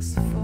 for.